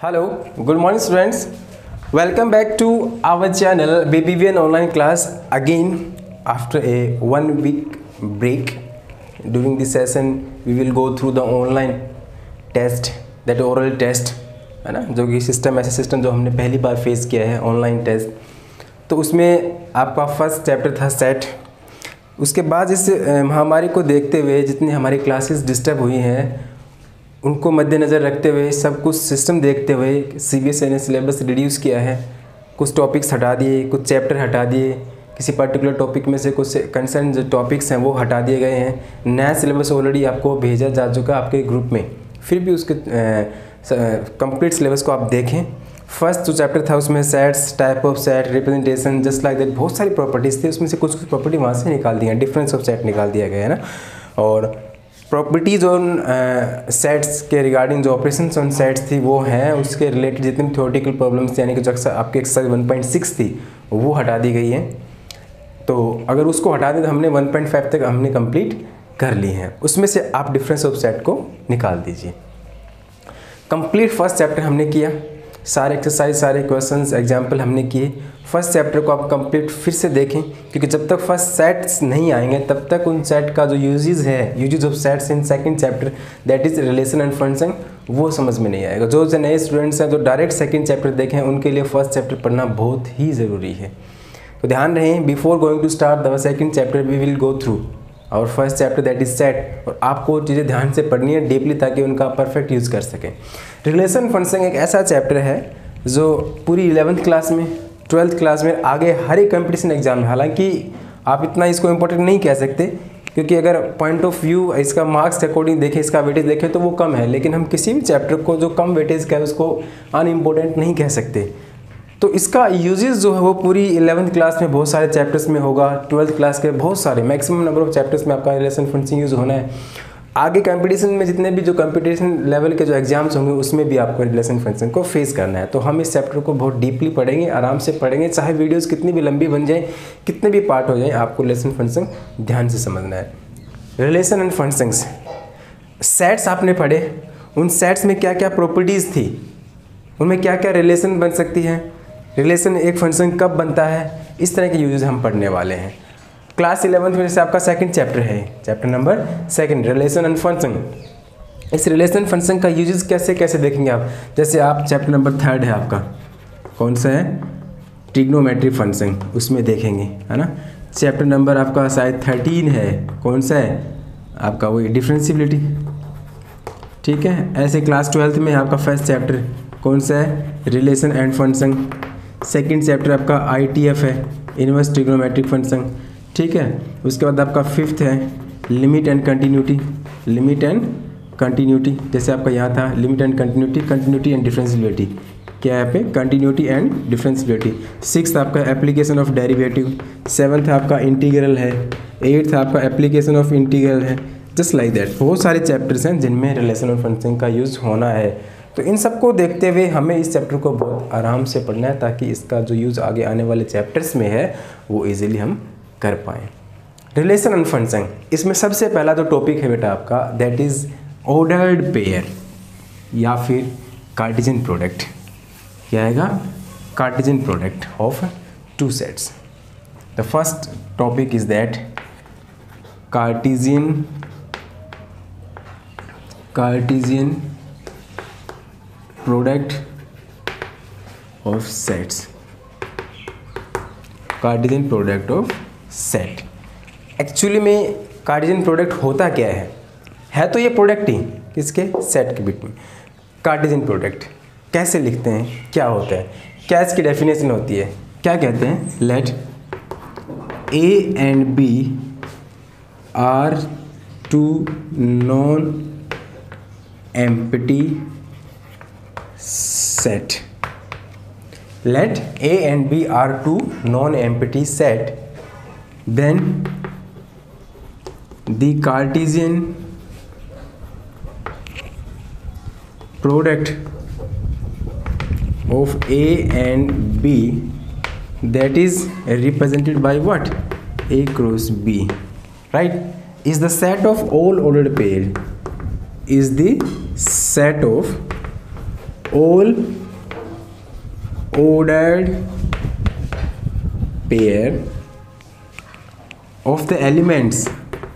Hello good morning students welcome back to our channel BBVN online class again after a one week break during this session we will go through the online test that oral test है ना? जो कि system ऐसे system जो हमने पहली बार face किया है ऑनलाइन टेस्ट तो उसमें आपका फ़र्स्ट चैप्टर था सेट उसके बाद इस महामारी को देखते हुए जितनी हमारी क्लासेस डिस्टर्ब हुई हैं उनको मद्देनज़र रखते हुए, सब कुछ सिस्टम देखते हुए सी बी एस ने सिलेबस रिड्यूस किया है। कुछ टॉपिक्स हटा दिए, कुछ चैप्टर हटा दिए। किसी पर्टिकुलर टॉपिक में से कुछ कंसर्न जो टॉपिक्स हैं, वो हटा दिए गए हैं। नया सिलेबस ऑलरेडी आपको भेजा जा चुका आपके ग्रुप में। फिर भी उसके कंप्लीट सिलेबस को आप देखें। फ़र्स्ट जो चैप्टर था, उसमें sets type of set representation just like that बहुत सारी प्रॉपर्टीज़ थी। उसमें से कुछ कुछ प्रॉपर्टी वहाँ से निकाल दी हैं डिफरेंस ऑफ़ सेट निकाल दिया गया है ना? और प्रॉपर्टीज़ ऑन सेट्स के रिगार्डिंग जो ऑपरेशन ऑन सेट्स थी, वो हैं, उसके रिलेटेड जितनी थ्योरेटिकल प्रॉब्लम्स यानी कि जो आपकी एक्सरसाइज 1.6 थी, वो हटा दी गई है। तो अगर उसको हटा दें तो हमने 1.5 तक हमने कंप्लीट कर ली हैं। उसमें से आप डिफरेंस ऑफ़ सेट को निकाल दीजिए। कंप्लीट फ़र्स्ट चैप्टर हमने किया। सारे एक्सरसाइज सारे क्वेश्चंस एग्ज़ाम्पल हमने किए। फ़र्स्ट चैप्टर को आप कंप्लीट फिर से देखें, क्योंकि जब तक फ़र्स्ट सेट्स नहीं आएँगे, तब तक उन सेट का जो यूजेज है usage of sets in second chapter that is relation and function वो समझ में नहीं आएगा। जो जो नए स्टूडेंट्स हैं, जो डायरेक्ट सेकंड चैप्टर देखें, उनके लिए फ़र्स्ट चैप्टर पढ़ना बहुत ही ज़रूरी है। तो ध्यान रहे before going to start the second chapter we will go through और first chapter that is set और आपको चीज़ें ध्यान से पढ़नी है डीपली ताकि उनका परफेक्ट यूज़ कर सकें। रिलेशन फ़ंक्शन एक ऐसा चैप्टर है, जो पूरी इलेवेंथ क्लास में ट्वेल्थ क्लास में आगे हर एक कंपटीशन एग्ज़ाम में। हालाँकि आप इतना इसको इम्पोर्टेंट नहीं कह सकते, क्योंकि अगर पॉइंट ऑफ़ व्यू इसका मार्क्स के अकॉर्डिंग देखें, इसका वेटेज देखें तो वो कम है। लेकिन हम किसी भी चैप्टर को जो कम वेटेज का है, उसको अनइम्पोर्टेंट नहीं कह सकते। तो इसका यूजेस जो है, वो पूरी इलेवंथ क्लास में बहुत सारे चैप्टर्स में होगा ट्वेल्थ क्लास के बहुत सारे। मैक्सिमम नंबर ऑफ़ चैप्टर्स में आपका रिलेशन फ़ंक्शन यूज़ होना है। आगे कंपटीशन में जितने भी जो कंपटीशन लेवल के जो एग्ज़ाम्स होंगे, उसमें भी आपको रिलेशन फ़ंक्शन को फेस करना है। तो हम इस चैप्टर को बहुत डीपली पढ़ेंगे, आराम से पढ़ेंगे। चाहे वीडियोस कितनी भी लंबी बन जाए, कितने भी पार्ट हो जाए, आपको रिलेशन फ़ंक्शन ध्यान से समझना है। रिलेशन एंड फ़ंक्शंस सेट्स आपने पढ़े। उन सेट्स में क्या क्या प्रॉपर्टीज़ थी? उनमें क्या क्या रिलेशन बन सकती है? रिलेशन एक फ़ंक्शन कब बनता है? इस तरह के यूजेस हम पढ़ने वाले हैं। क्लास इलेवंथ में जैसे आपका सेकंड चैप्टर है chapter number second relation and function इस रिलेशन फ़ंक्शन का यूजेस कैसे कैसे देखेंगे आप? जैसे आप चैप्टर नंबर थर्ड है आपका। कौन सा है? ट्रिग्नोमेट्री फ़ंक्शन उसमें देखेंगे, है ना? चैप्टर नंबर आपका शायद थर्टीन है। कौन सा है? आपका वही डिफ्रेंसिबिलिटी ठीक है? ऐसे क्लास ट्वेल्थ में आपका फ़र्स्ट चैप्टर कौन सा है? Relation and function second chapter आपका आई टी एफ़ है। इनवर्स ट्रिग्नोमेट्रिक फ़ंक्शन ठीक है? उसके बाद आपका फिफ्थ है limit and continuity limit and continuity जैसे आपका यहाँ था limit and continuity continuity and differentiability क्या है पे? कंटिन्यूटी एंड डिफरेंशियबिलिटी सिक्स आपका एप्लीकेशन ऑफ़ डेरिवेटिव सेवन्थ आपका इंटीग्रल है एट्थ आपका एप्लीकेशन ऑफ़ इंटीग्रल है जस्ट लाइक दैट बहुत सारे चैप्टर्स हैं जिनमें रिलेशन और फ़ंक्शन का यूज़ होना है। तो इन सबको देखते हुए हमें इस चैप्टर को बहुत आराम से पढ़ना है ताकि इसका जो यूज़ आगे आने वाले चैप्टर्स में है, वो इजीली हम कर पाएँ। रिलेशन एंड फ़ंक्शन इसमें सबसे पहला तो टॉपिक है बेटा आपका दैट इज़ ऑर्डर्ड पेयर या फिर कार्टिजन प्रोडक्ट क्या आएगा Cartesian product of two sets the first topic is that Cartesian Cartesian product of sets Cartesian product of set actually में कार्टिजन प्रोडक्ट होता क्या है? है तो ये प्रोडक्ट ही, किसके? सेट के बीच में। कार्टिजन प्रोडक्ट कैसे लिखते हैं? क्या होता है? क्या इसकी डेफिनेशन होती है? क्या कहते हैं? Let A and B are two non empty set let a and b are two non-empty set. Then the cartesian product of a and b that is represented by what? A cross b right? Is the set of all ordered pair is the set of all ordered pair of the elements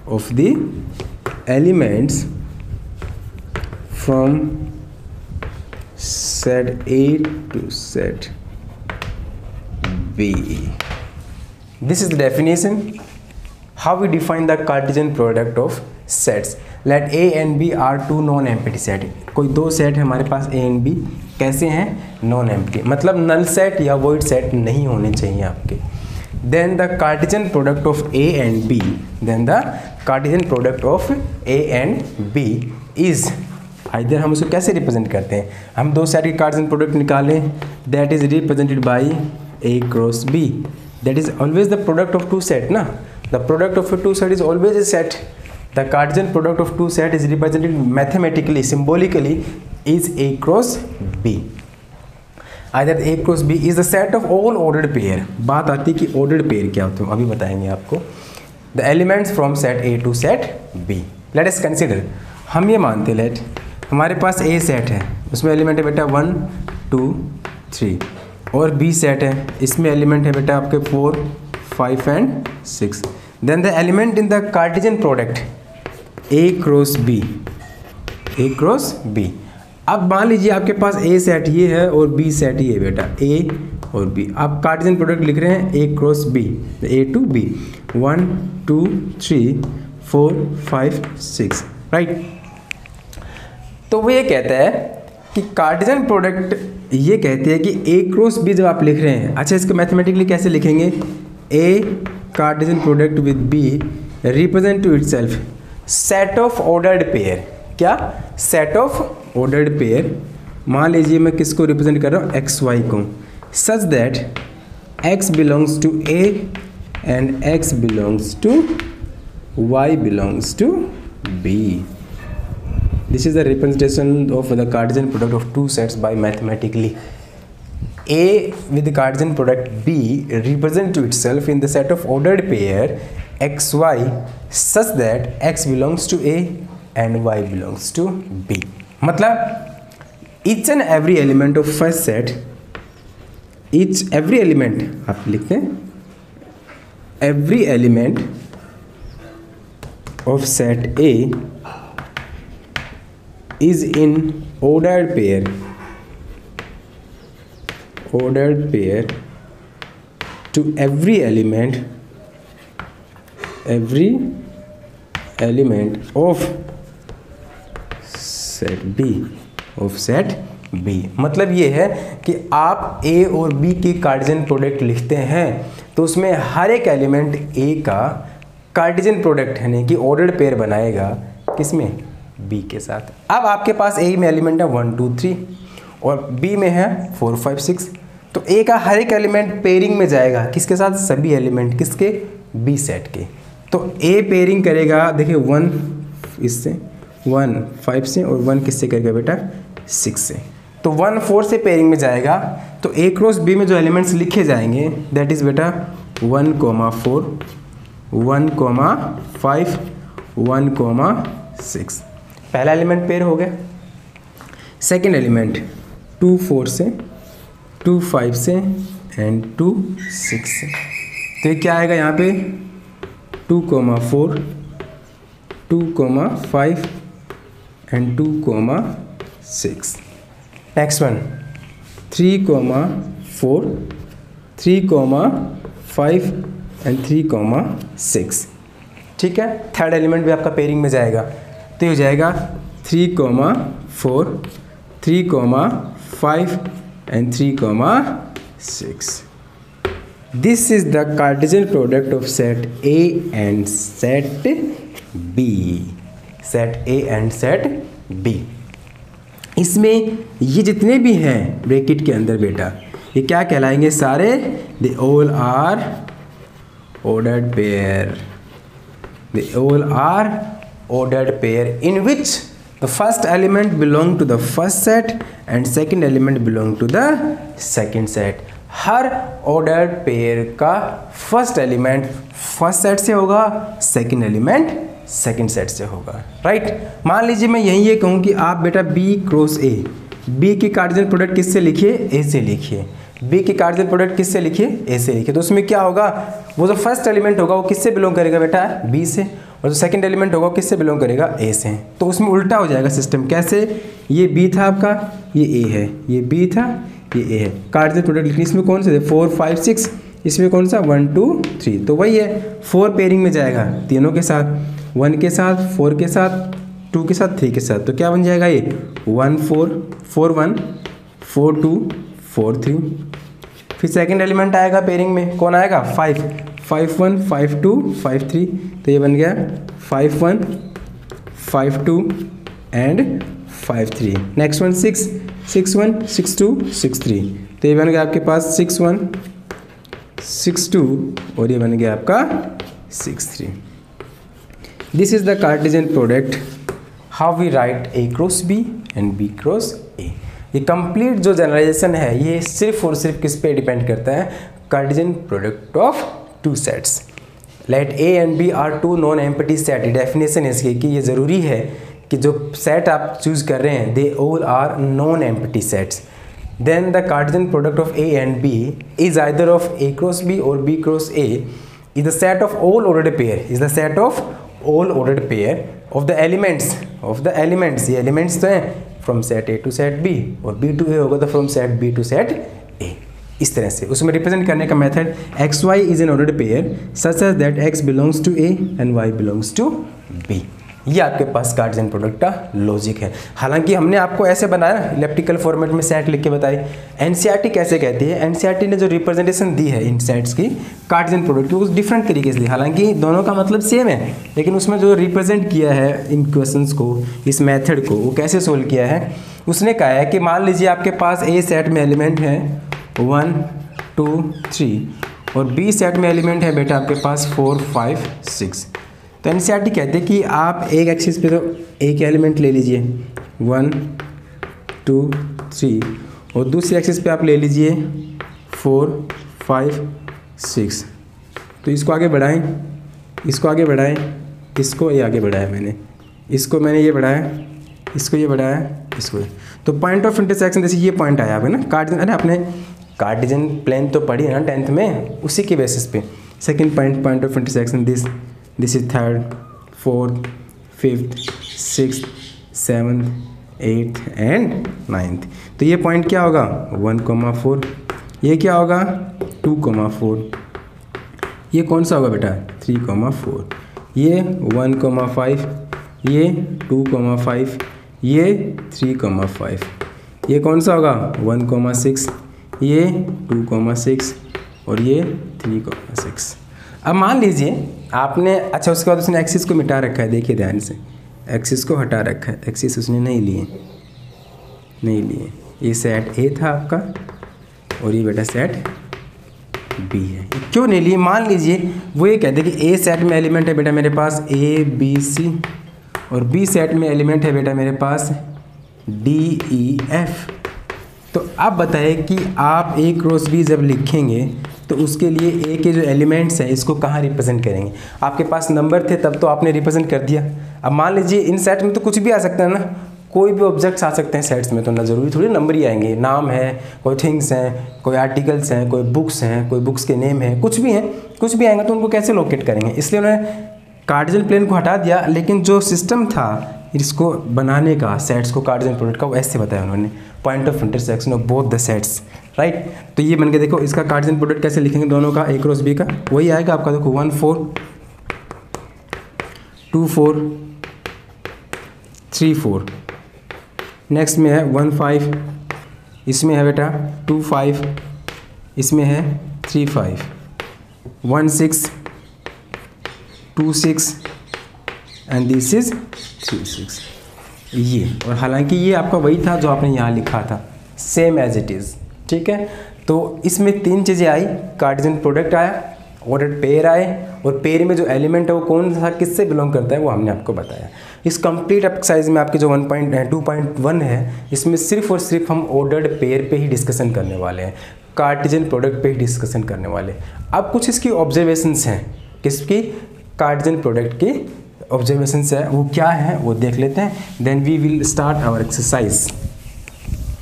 of the elements from set A to set B. This is the definition. How we define the Cartesian product of sets. Let A and B are two non empty set. कोई दो set है हमारे पास A and B कैसे हैं empty मतलब null set या void set नहीं होने चाहिए आपके then the cartesian product of A and B then the cartesian product of A and B is इधर हम उसको कैसे रिप्रेजेंट करते हैं? हम दो सेट के कार्टिजन प्रोडक्ट निकालें। That is represented by A cross B that is always the product of two set no? The product of two set is always a set the cartesian product of two set is represented mathematically symbolically is A cross B. Either A cross B is the set of all ordered pair. बात आती है कि ordered pair क्या होते हैं? अभी बताएँगे आपको। The elements from set A to set B let's consider हम ये मानते लेट हमारे पास ए सेट है। उसमें एलिमेंट है बेटा वन टू थ्री और बी सेट है। इसमें एलिमेंट है बेटा आपके four five and six then the element in the cartesian product A cross B A cross B अब मान लीजिए आपके पास ए सेट ये है और बी सेट ये बेटा। ए और बी आप कार्टिजन प्रोडक्ट लिख रहे हैं A cross B A to B one two three four five six right तो वो ये कहता है कि कार्टिजन प्रोडक्ट ये कहते हैं कि ए क्रॉस बी जब आप लिख रहे हैं। अच्छा इसको मैथमेटिकली कैसे लिखेंगे? A cartesian product with B represent to it set of ordered pair क्या? सेट ऑफ़ ऑर्डर्ड पेयर मान लीजिए मैं किसको रिप्रेजेंट कर रहा हूँ? एक्स वाई को। Such that X belongs to A and X belongs to Y belongs to B this is the representation of the cartesian product of two sets by mathematically A with cartesian product B represent to itself in the set of ordered pair X Y such that X belongs to A and Y belongs to B मतलब each and every element of first set each every element आप लिखते हैं every element of set A is in ordered pair ordered pair to every element every element of set B of set B मतलब ये है कि आप ए और B के कार्टिजन प्रोडक्ट लिखते हैं तो उसमें हर एक एलिमेंट ए का कार्टिजन प्रोडक्ट यानी कि ऑर्डर्ड पेयर बनाएगा किसमें? बी के साथ। अब आपके पास ए में एलिमेंट है वन टू थ्री और बी में है फोर फाइव सिक्स तो ए का हर एक एलिमेंट पेयरिंग में जाएगा किसके साथ? सभी एलिमेंट किसके? बी सेट के। तो ए पेयरिंग करेगा, देखिए वन इससे वन फाइव से और वन किससे करेगा बेटा? सिक्स से। तो वन फोर से पेयरिंग में जाएगा। तो ए क्रॉस बी में जो एलिमेंट्स लिखे जाएँगे दैट इज़ बेटा one comma four one comma five one comma six पहला एलिमेंट पेयर हो गया। सेकेंड एलिमेंट टू फोर से टू फाइव से एंड टू सिक्स से। तो ये क्या आएगा यहाँ पे? Two comma four two comma five and 2 comma 6 next one. 3 comma 4 3 comma 5 and three comma six ठीक है? थर्ड एलिमेंट भी आपका पेयरिंग में जाएगा। तो ये हो जाएगा three comma four three comma five and three comma six this is the cartesian product of set A and set B set A and set B इसमें ये जितने भी हैं ब्रेकेट के अंदर बेटा, ये क्या कहलाएँगे सारे? They all are ordered pair they all are ordered pair in which the first element belong to the first set and second element belong to the second set her ordered pair का first element first set से होगा second element second set से होगा right मान लीजिए मैं यही ये कहूँ कि आप बेटा बी क्रॉस ए बी की कार्डिजन प्रोडक्ट किससे लिखिए? ए से लिखिए। बी की कार्डिजन प्रोडक्ट किससे लिखिए? ए से लिखिए। तो उसमें क्या होगा? वो जो फ़र्स्ट एलिमेंट होगा, वो किससे बिलोंग करेगा बेटा? बी से। और जो सेकंड एलिमेंट होगा किससे बिलोंग करेगा? ए से। तो उसमें उल्टा हो जाएगा सिस्टम कैसे? ये बी था आपका, ये ए है। ये बी था, ये ए है। कार्डिजन प्रोडक्ट लिखनी, इसमें कौन से थे? फोर फाइव सिक्स इसमें कौन सा? वन टू थ्री तो वही है। फोर पेयरिंग में जाएगा तीनों के साथ। वन के साथ, फोर के साथ, टू के साथ, थ्री के साथ। तो क्या बन जाएगा ये? One, four four, one, four, two, four, three. फिर सेकंड एलिमेंट आएगा पेयरिंग में। कौन आएगा? Five five one five two five three तो ये बन गया five one five two and five three next one six six one six two six three तो ये बन गया आपके पास सिक्स वन सिक्स टू और ये बन गया आपका six three this is the cartesian product how we write A cross B and B cross A ये कंप्लीट जो जनरलाइजेशन है, ये सिर्फ़ और सिर्फ़ किस पे डिपेंड करता है? Cartesian product of two sets let A and B are two non empty set definition इसकी कि ये ज़रूरी है कि जो सेट आप चूज़ कर रहे हैं they all are non empty sets then the cartesian product of A and B is either of A cross B और B cross A is the set of all ordered pair is the set of all order pair of the elements of the elements ये elements तो हैं from set A to set B और B to A होगा तो from set B to set A इस तरह से। उसमें रिप्रेजेंट करने का method X Y is an order pair such as that X belongs to A and Y belongs to B ये आपके पास कार्डिजन प्रोडक्ट का लॉजिक है। हालाँकि हमने आपको ऐसे बनाया ना इलेक्ट्रिकल फॉर्मेट में सेट लिख के बताई। एनसीईआरटी कैसे कहती है? एनसीईआरटी ने जो रिप्रेजेंटेशन दी है इन सेट्स की कार्डिजन प्रोडक्ट की उस डिफरेंट तरीके से दी। हालाँकि दोनों का मतलब सेम है, लेकिन उसमें जो रिप्रेजेंट किया है इन क्वेश्चन को, इस मैथड को, वो कैसे सोल्व किया है? उसने कहा है कि मान लीजिए आपके पास ए सेट में एलिमेंट है वन टू थ्री और बी सेट में एलिमेंट है बेटा आपके पास फोर फाइव सिक्स तो एन कहते हैं कि आप एक एक्सिस पे तो एक एलिमेंट ले लीजिए। वन टू थ्री और दूसरी एक्सिस पे आप ले लीजिए फोर फाइव सिक्स तो इसको आगे बढ़ाएँ। इसको आगे बढ़ाएँ। इसको ये आगे बढ़ाया मैंने। इसको मैंने ये बढ़ाया। इसको ये बढ़ाया। इसको ये। तो पॉइंट ऑफ़ इंटरसेक्शन जैसे ये पॉइंट आया है ना कार्डिजन अरे आपने कार्टिजन प्लेन तो पढ़ी है ना टेंथ में? उसी के बेसिस पे। Second point point of intersection this this is third, fourth, fifth, sixth seventh eighth and ninth तो ये पॉइंट क्या होगा? वन कोमा फोर ये क्या होगा? टू कोमा फोर ये कौन सा होगा बेटा? थ्री कोमा फोर ये वन कोमा फाइव ये टू कोमा फाइव ये थ्री कोमा फाइव ये कौन सा होगा? वन कोमा सिक्स ये टू कोमा सिक्स और ये थ्री कोमा सिक्स अब मान लीजिए, आपने अच्छा उसके बाद उसने एक्सिस को मिटा रखा है, देखिए ध्यान से। एक्सिस को हटा रखा है एक्सिस उसने नहीं लिए। नहीं लिए। ये सेट ए था आपका, और ये बेटा सेट बी है। क्यों नहीं लिए? मान लीजिए, वो ये कहते कि ए सेट में एलिमेंट है बेटा मेरे पास ए बी सी और बी सेट में एलिमेंट है बेटा मेरे पास डी ई एफ़ तो अब बताइए कि आप ए क्रॉस बी जब लिखेंगे तो उसके लिए ए के जो एलिमेंट्स हैं, इसको कहाँ रिप्रेजेंट करेंगे? आपके पास नंबर थे, तब तो आपने रिप्रेजेंट कर दिया। अब मान लीजिए, इन सेट में तो कुछ भी आ सकता है ना? कोई भी ऑब्जेक्ट्स आ सकते हैं सेट्स में तो ना ज़रूरी, थोड़ी नंबर ही आएँगे। नाम है, कोई थिंग्स हैं, कोई आर्टिकल्स हैं, कोई बुक्स हैं, कोई बुक्स के नेम हैं, कुछ भी हैं, कुछ भी आएँगे तो उनको कैसे लोकेट करेंगे? इसलिए उन्होंने कार्डिजल प्लेन को हटा दिया, लेकिन जो सिस्टम था, इसको बनाने का सेट्स को कार्डिजल प्रोडक्ट का, वो ऐसे बताया उन्होंने। Point of intersection of both the sets right तो ये बन के देखो, इसका कार्डिजन प्रोडक्ट कैसे लिखेंगे दोनों का ए क्रॉस बी का, वही आएगा आपका, देखो one four two four three four next में है वन फाइव इसमें है बेटा टू फाइव इसमें है three five one six two six and this is three six ये, और हालाँकि ये आपका वही था जो आपने यहाँ लिखा था सेम एज इट इज़ ठीक है? तो इसमें तीन चीज़ें आई कार्टिजन प्रोडक्ट आया ऑर्डर पेयर आए, और पेयर में जो एलिमेंट है वो कौन सा, किससे बिलोंग करता है वो हमने आपको बताया। इस कंप्लीट एक्सरसाइज में आपके जो one point two point one है, इसमें सिर्फ़ और सिर्फ़ हम ऑर्डर्ड पेयर पे ही डिस्कशन करने वाले हैं कार्टिजन प्रोडक्ट पे ही डिस्कशन करने वाले अब कुछ इसकी ऑब्जर्वेशंस हैं, किसकी? कार्टिजन प्रोडक्ट की ऑब्जर्वेशंस है, वो क्या है, वो देख लेते हैं then we will start our exercise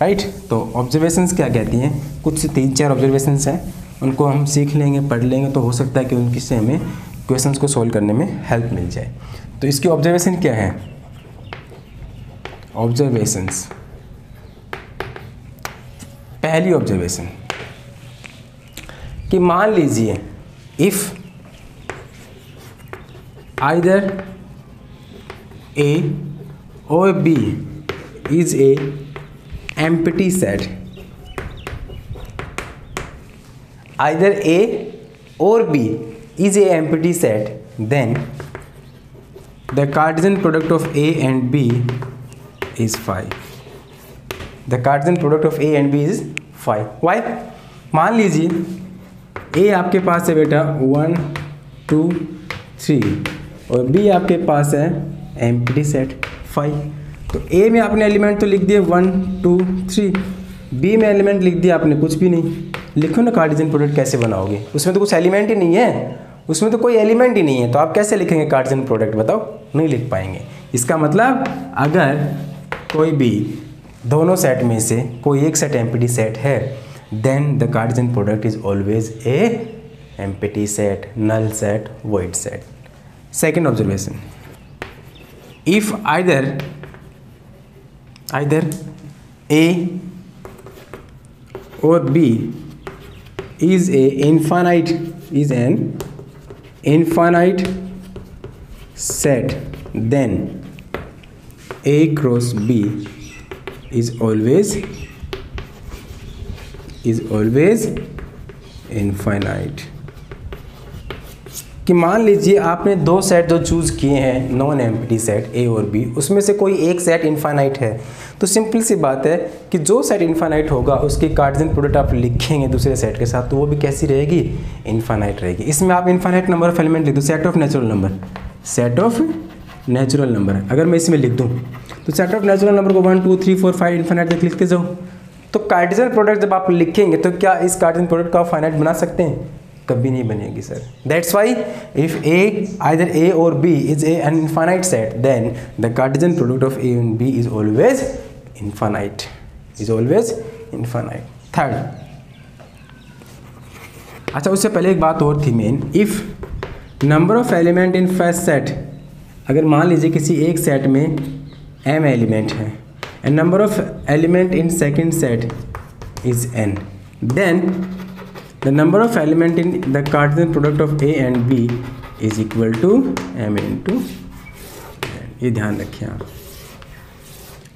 right तो ऑब्जर्वेशंस क्या कहती हैं? कुछ तीन चार ऑब्जर्वेशंस हैं, उनको हम सीख लेंगे, पढ़ लेंगे तो हो सकता है कि उनकी से हमें क्वेश्चंस को सॉल्व करने में हेल्प मिल जाए। तो इसकी ऑब्जर्वेशन क्या है? ऑब्जर्वेशंस पहली ऑब्जर्वेशन कि मान लीजिए if either A or B is a empty set either A और B is a empty set then the cartesian product of A and B is five the cartesian product of A and B is five why मान लीजिए A आपके पास है बेटा one two three और B आपके पास है एम्प्टी सेट फाइव। तो ए में आपने एलिमेंट तो लिख दिए वन टू थ्री बी में एलिमेंट लिख दिया आपने कुछ भी नहीं। लिखो ना कार्टिजन प्रोडक्ट कैसे बनाओगे? उसमें तो कुछ एलिमेंट ही नहीं है। उसमें तो कोई एलिमेंट ही नहीं है। तो आप कैसे लिखेंगे कार्टिजन प्रोडक्ट बताओ? नहीं लिख पाएँगे। इसका मतलब अगर कोई भी दोनों सेट में से कोई एक सेट एम सेट है then the Cartesian product is always a M set null set void set second observation if either either a or b is a infinite is an infinite set then a cross b is always is always infinite. कि मान लीजिए आपने दो set जो choose किए हैं non empty set ए और B उसमें से कोई एक सेट इन्फानाइट है। तो सिंपल सी बात है कि जो सेट इन्फानाइट होगा, उसकी कार्डजन प्रोडक्ट आप लिखेंगे दूसरे सेट के साथ तो वो भी कैसी रहेगी? इन्फानाइट रहेगी। इसमें आप इन्फानाइट नंबर ऑफ़ एलिमेंट लिख दो। Set of natural number set of natural number अगर मैं इसमें लिख दूँ तो सेट ऑफ़ नेचुरल नंबर को one two three four five infinite तक लिखते जाओ। तो कार्डिजन प्रोडक्ट जब आप लिखेंगे तो क्या इस कार्डिजन प्रोडक्ट का फाइनाइट बना सकते हैं? कभी नहीं बनेगी sir that's why if A either A or B is a an infinite set then the Cartesian product of A and B is always infinite is always infinite third अच्छा उससे पहले एक बात और थी main if number of element in first set अगर मान लीजिए किसी एक सेट में एम एलिमेंट है and number of element in second set is n then the number of element in the Cartesian product of A and B is equal to m into ये ध्यान रखें आप।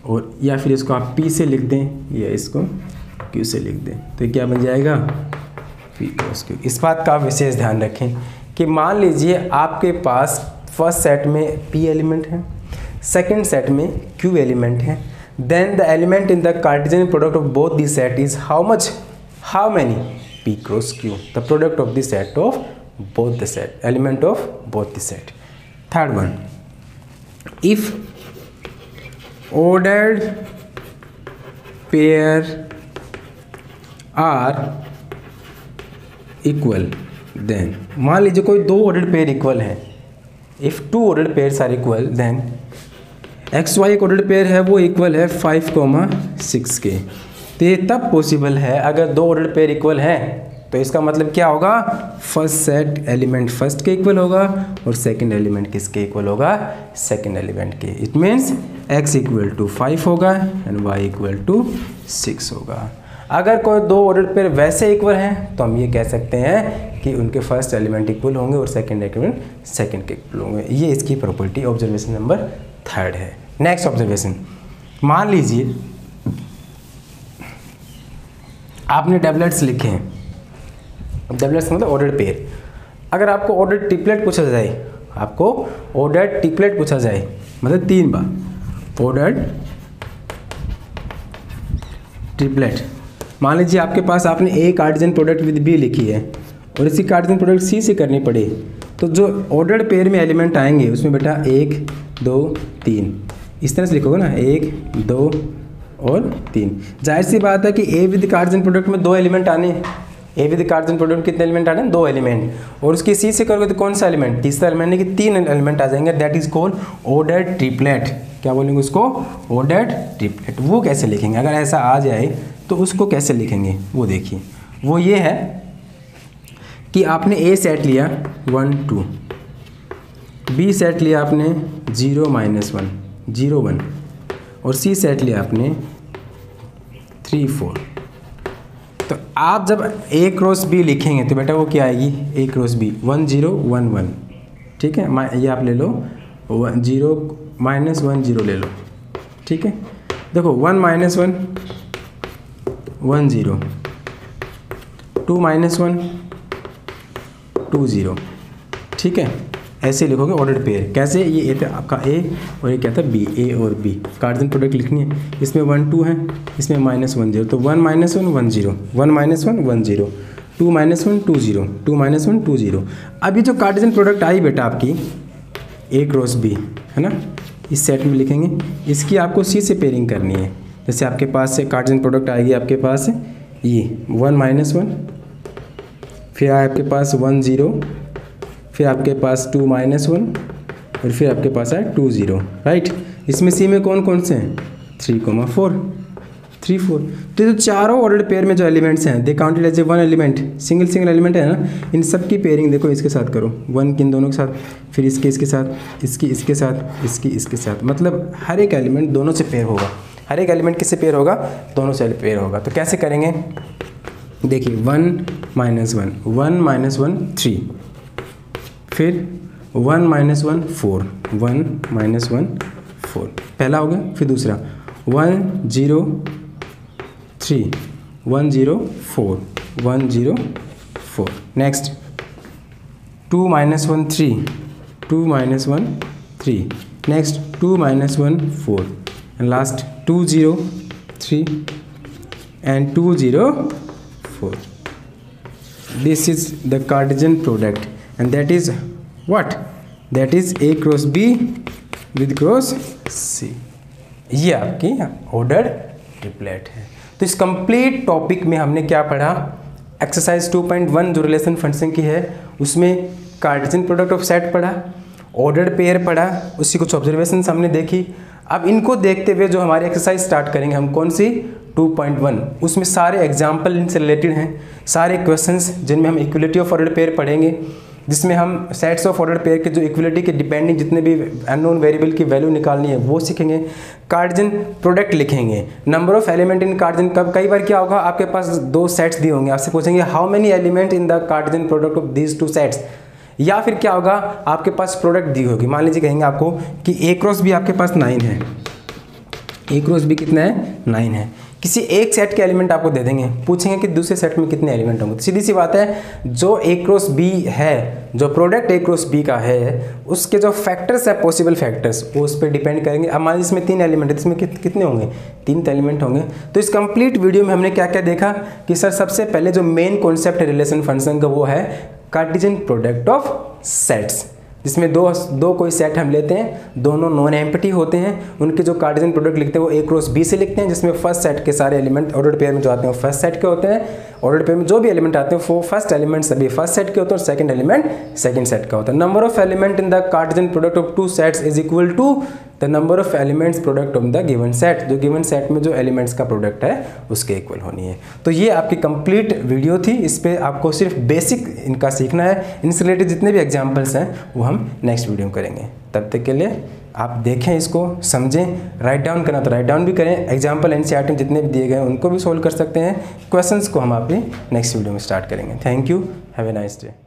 और या फिर इसको आप P से लिख दें, या इसको Q से लिख दें। तो क्या बन जाएगा? P cross Q. इस बात का विशेष ध्यान रखें कि मान लीजिए आपके पास फ़र्स्ट सेट में P एलिमेंट है सेकेंड सेट में Q एलिमेंट है then the element in the Cartesian product of both the set is how much how many P cross Q, the product of the set of both the set, element of both the set. Third one, if ordered pair are equal, then मान लीजिए कोई दो ordered pair equal है if two ordered pairs are equal then x y एक ordered pair है वो equal है five comma six के तो ये तब पॉसिबल है अगर दो ऑर्डर पेयर इक्वल हैं। तो इसका मतलब क्या होगा? फ़र्स्ट सेट एलिमेंट फ़र्स्ट के इक्वल होगा और सेकंड एलिमेंट किसके इक्वल होगा? सेकंड एलिमेंट के। It means x equal to five होगा and y equal to six होगा। अगर कोई दो ऑर्डर पेयर वैसे इक्वल हैं तो हम ये कह सकते हैं कि उनके फ़र्स्ट एलिमेंट इक्वल होंगे और सेकंड एलिमेंट सेकंड के इक्वल होंगे। ये इसकी प्रॉपर्टी ऑब्जर्वेशन नंबर थर्ड है। नेक्स्ट ऑब्जर्वेशन मान लीजिए आपने टेबलेट्स लिखे हैं। टेबलेट्स मतलब ऑर्डर पेयर अगर आपको ऑर्डर टिपलेट पूछा जाए, आपको ऑर्डर टिपलेट पूछा जाए मतलब तीन बार ऑर्डर ट्रिपलेट मान लीजिए आपके पास आपने A Cartesian product with B लिखी है, और इसी कार्डिजन प्रोडक्ट सी से करनी पड़े तो जो ऑर्डर पेयर में एलिमेंट आएँगे, उसमें बेटा एक, दो, तीन। इस तरह से लिखोगे ना, एक, दो और तीन। ज़ाहिर सी बात है कि ए विद कार्जन प्रोडक्ट में दो एलिमेंट आने ए विद कार्जन प्रोडक्ट कितने एलिमेंट आने दो एलिमेंट और उसके सी से करोगे तो कौन सा एलिमेंट तीसरा एलिमेंट है कि तीन एलिमेंट आ जाएँगे। That is called order triplet क्या बोलेंगे उसको? ऑर्डर ट्रिपलेट वो कैसे लिखेंगे? अगर ऐसा आ जाए तो उसको कैसे लिखेंगे? वो देखिए। वो ये है कि आपने ए सेट लिया वन टू बी सेट लिया आपने zero minus one zero one और सी सेट लिया आपने। थ्री फोर तो आप जब ए क्रॉस बी लिखेंगे तो बेटा वो क्या आएगी? A cross B one zero one one ठीक है? ये आप ले लो। One zero minus one zero ले लो। ठीक है? देखो one minus one one zero two minus one two zero ठीक है? ऐसे लिखोगे ऑर्डर पेयर कैसे? ये ए था आपका ए और ये क्या था बी ए और बी कार्डन प्रोडक्ट लिखनी है। इसमें वन टू है। इसमें माइनस वन ज़ीरो तो one minus one one zero one minus one one zero two minus one two zero two minus one two zero अभी जो कार्डिजन प्रोडक्ट आई बेटा आपकी ए क्रॉस बी है ना? इस सेट में लिखेंगे। इसकी आपको सी से पेयरिंग करनी है। जैसे आपके पास से कार्डिजन प्रोडक्ट आएगी आपके पास ये वन माइनस वन फिर आए आपके पास वन ज़ीरो फिर आपके पास टू माइनस वन और फिर आपके पास आए टू ज़ीरो राइट इसमें सी में कौन कौन से हैं? Three comma four three four तो जो चारों ऑर्डर पेयर में जो एलिमेंट्स हैं they counted as a one element single single element है ना? इन सब की पेयरिंग देखो इसके साथ करो. वन किन दोनों के साथ? फिर इसके इसके साथ, इसकी, इसके साथ, इसकी, इसके साथ. मतलब हर एक एलिमेंट दोनों से पेयर होगा. हर एक एलिमेंट किससे पेयर होगा? दोनों से पेयर होगा. तो कैसे करेंगे? देखिए one minus one one minus one three फिर one minus one four, one minus one four. पहला हो गया, फिर दूसरा। One zero three, one zero four, one zero four. Next two minus one three, two minus one three. Next two minus one four. And last two zero three and two zero four. This is the Cartesian product. And that is what? That is a cross b with cross c. ये आपकी order triplet है। तो इस complete topic में हमने क्या पढ़ा? Exercise 2.1 जो रिलेशन फ़ंक्शन की है, उसमें कार्टेशियन प्रोडक्ट ऑफ़ सेट पढ़ा ऑर्डर पेयर पढ़ा, उसकी कुछ ऑब्जर्वेशन हमने देखी। अब इनको देखते हुए जो हमारी एक्सरसाइज स्टार्ट करेंगे, हम कौन सी? 2.1 उसमें सारे एग्ज़ाम्पल इनसे रिलेटेड हैं, सारे क्वेश्चंस जिनमें हम इक्वलिटी ऑफ़ ऑर्डर पेयर पढ़ेंगे। जिसमें हम सेट्स ऑफ़ ऑर्डर पेयर के जो इक्वलिटी के डिपेंडिंग जितने भी अननोन वेरिएबल की वैल्यू निकालनी है, वो सीखेंगे। कार्डजन प्रोडक्ट लिखेंगे। Number of element in Cartesian कब, कई बार क्या होगा, आपके पास दो सेट्स दिए होंगे। आपसे पूछेंगे how many element in the Cartesian product of these two sets या फिर क्या होगा, आपके पास प्रोडक्ट दी होगी। मान लीजिए कहेंगे आपको कि ए क्रॉस भी आपके पास नाइन है। ए क्रॉस भी कितना है? नाइन है। किसी एक सेट के एलिमेंट आपको दे देंगे। पूछेंगे कि दूसरे सेट में कितने एलिमेंट होंगे। सीधी सी बात है जो ए क्रॉस बी है जो प्रोडक्ट ए क्रॉस बी का है उसके जो फैक्टर्स है पॉसिबल फैक्टर्स वो उस पर डिपेंड करेंगे। अब मान इसमें तीन एलिमेंट है इसमें कित, कितने होंगे? तीन एलिमेंट होंगे। तो इस कंप्लीट वीडियो में हमने क्या क्या देखा कि सर सबसे पहले जो मेन कॉन्सेप्ट है रिलेशन फ़ंक्शन का वो है कार्टिजन प्रोडक्ट ऑफ़ सेट्स जिसमें दो दो कोई सेट हम लेते हैं, दोनों नॉन एम्पटी होते हैं। उनके जो कार्डिजन प्रोडक्ट लिखते हैं, वो ए क्रॉस बी से लिखते हैं, जिसमें फ़र्स्ट सेट के सारे एलिमेंट ऑर्डर पेयर में जो आते हैं, वो फ़र्स्ट सेट के होते हैं। ऑर्डर पे में जो भी एलिमेंट आते हैं, वो फ़र्स्ट एलिमेंट सभी फ़र्स्ट सेट के होते हैं और सेकंड एलिमेंट सेकंड सेट का होता है। Number of element in the Cartesian product of two sets is equal to the number of elements product of the given set जो गिवन सेट में जो एलिमेंट्स का प्रोडक्ट है, उसके इक्वल होनी है। तो ये आपकी कंप्लीट वीडियो थी। इस पर आपको सिर्फ़ बेसिक इनका सीखना है। इनसे रिलेटेड जितने भी एग्जाम्पल्स हैं, वो हम नेक्स्ट वीडियो में करेंगे। तब तक के लिए आप देखें इसको, समझें राइट डाउन करना तो राइट डाउन भी करें एग्ज़ाम्पल एन जितने भी दिए गए उनको भी सोल्व कर सकते हैं। क्वेश्चंस को हम अपनी नेक्स्ट वीडियो में स्टार्ट करेंगे। Thank you have a nice day